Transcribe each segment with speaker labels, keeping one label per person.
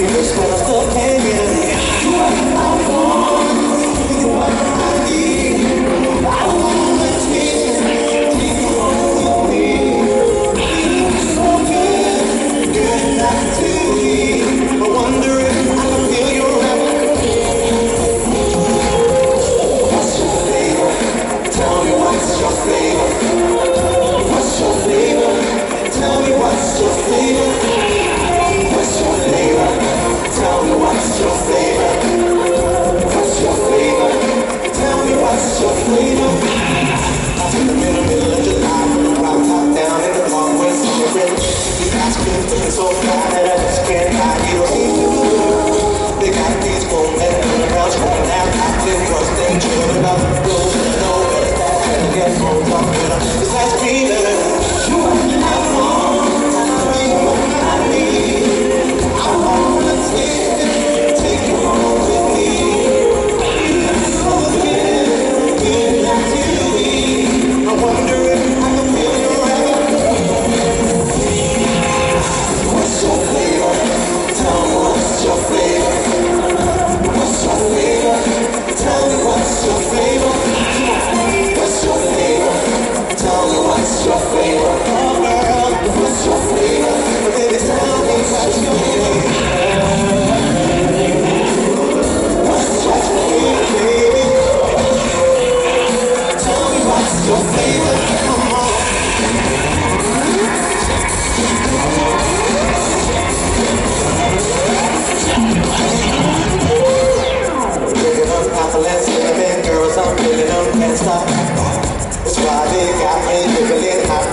Speaker 1: Filhos como Amen.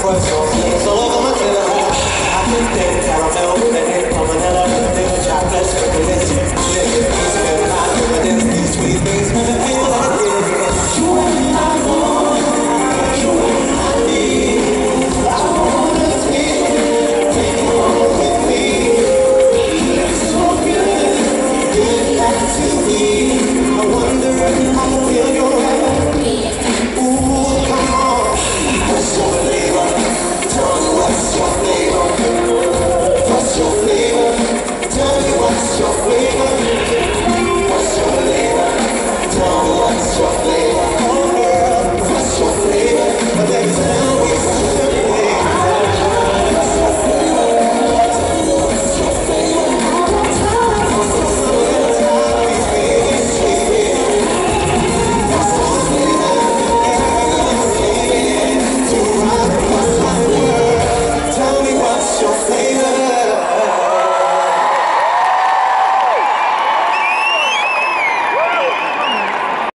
Speaker 1: Esfuerzo.